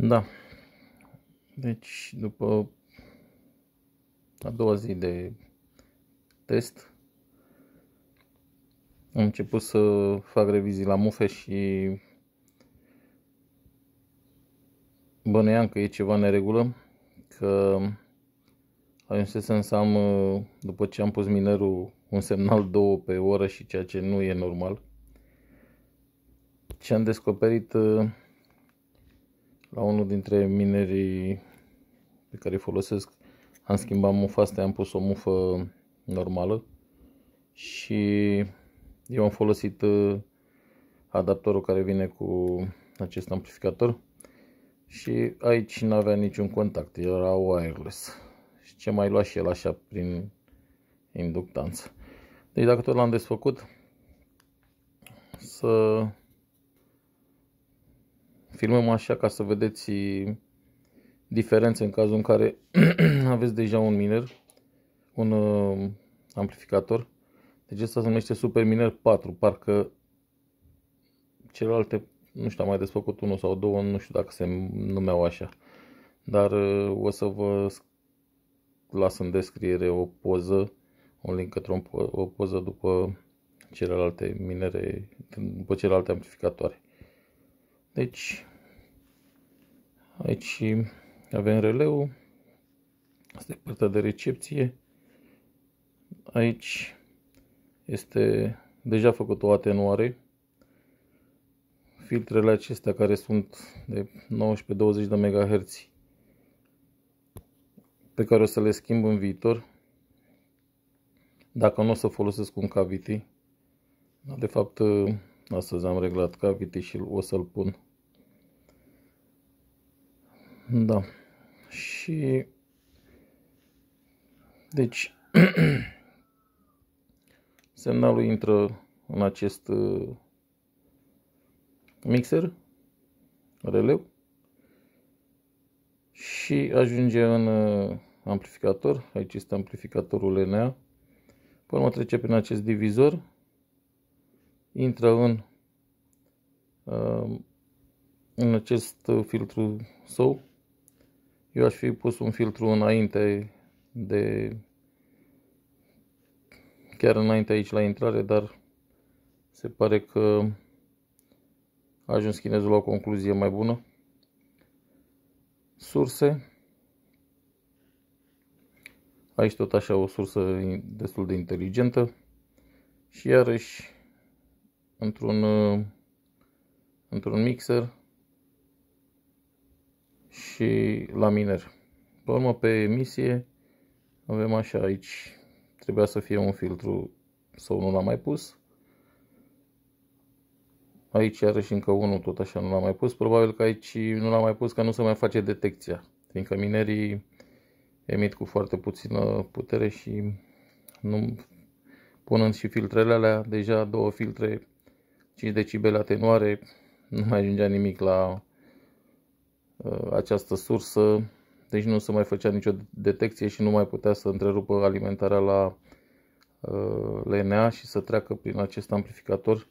Da. Deci, după a doua zi de test, am început să fac revizii la mufe și bănuiam că e ceva neregulă, că ajunsesem să am, după ce am pus minerul, un semnal 2 pe oră și ceea ce nu e normal. Ce am descoperit la unul dintre minerii pe care îi folosesc am schimbat mufa asta, am pus o mufă normală și eu am folosit uh, adaptorul care vine cu acest amplificator și aici nu avea niciun contact, era wireless și ce mai lua și el așa prin inductanță. Deci dacă tot l-am desfăcut, să filmăm așa ca să vedeți diferențe în cazul în care aveți deja un miner, un uh, amplificator. Deci asta se numește Super Miner 4, parcă celelalte, nu știu, am mai desfăcut unul sau două, nu știu dacă se numeau așa. Dar uh, o să vă las în descriere o poză, un link către o poză după celelalte minere, după celelalte amplificatoare. Deci, aici avem releu. Asta e partea de recepție. Aici este deja făcut o atenuare. Filtrele acestea care sunt de 19-20 de MHz pe care o să le schimb în viitor dacă nu o să folosesc un cavity. De fapt, astăzi am reglat cavity și o să-l pun. Da. Și deci semnalul intră în acest uh, mixer releu și ajunge în uh, amplificator. Aici este amplificatorul LNA. Pe urmă trece prin acest divizor, intră în, uh, în acest filtru SOW eu aș fi pus un filtru înainte de... Chiar înainte aici la intrare, dar se pare că a ajuns chinezul la o concluzie mai bună. Surse. Aici tot așa o sursă destul de inteligentă. Și iarăși într-un într-un mixer și la miner. Pe urmă, pe emisie, avem așa aici, trebuia să fie un filtru sau nu l-am mai pus. Aici iarăși încă unul, tot așa nu l-am mai pus. Probabil că aici nu l-am mai pus că nu se mai face detecția. Fiindcă minerii emit cu foarte puțină putere și nu punând și filtrele alea, deja două filtre 5 decibeli atenuare, nu mai ajungea nimic la Uh, această sursă, deci nu se mai făcea nicio detecție și nu mai putea să întrerupă alimentarea la uh, LNA și să treacă prin acest amplificator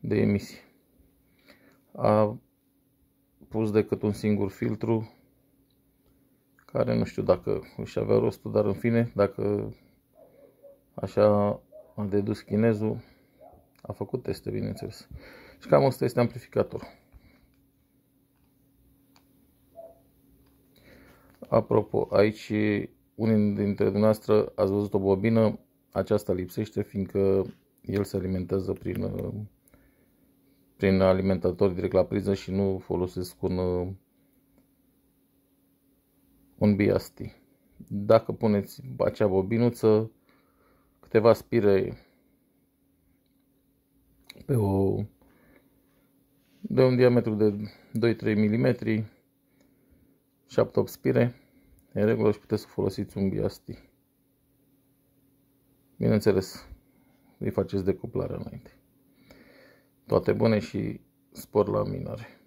de emisie. A pus decât un singur filtru care nu știu dacă își avea rostul, dar în fine, dacă așa a dedus chinezul, a făcut teste, bineînțeles. Și cam asta este amplificatorul. Apropo, aici unii dintre dumneavoastră ați văzut o bobină, aceasta lipsește fiindcă el se alimentează prin, prin alimentator direct la priză și nu folosesc un, un BST. Dacă puneți acea bobinuță, câteva spire pe o de un diametru de 2-3 mm 7-8 spire, în regulă și puteți să folosiți un biasti. Bineînțeles, îi faceți decuplarea înainte. Toate bune și spor la minare.